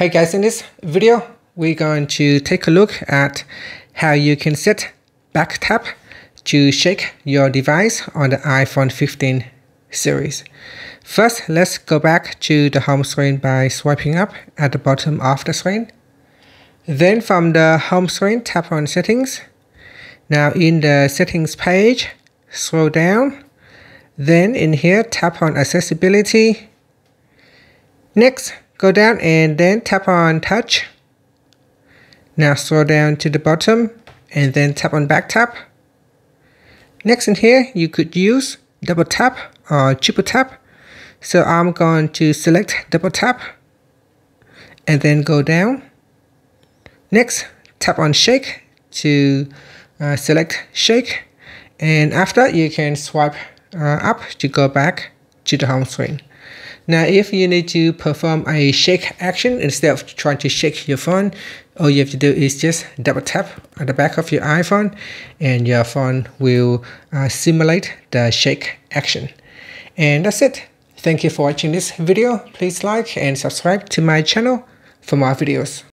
Hey guys, in this video, we're going to take a look at how you can set back tap to shake your device on the iPhone 15 series. First, let's go back to the home screen by swiping up at the bottom of the screen. Then from the home screen, tap on settings. Now in the settings page, scroll down. Then in here, tap on accessibility. Next, Go down and then tap on touch. Now scroll down to the bottom and then tap on back tap. Next in here, you could use double tap or triple tap. So I'm going to select double tap and then go down. Next, tap on shake to uh, select shake. And after you can swipe uh, up to go back to the home screen. Now, if you need to perform a shake action instead of trying to shake your phone, all you have to do is just double tap on the back of your iPhone and your phone will uh, simulate the shake action. And that's it. Thank you for watching this video. Please like and subscribe to my channel for more videos.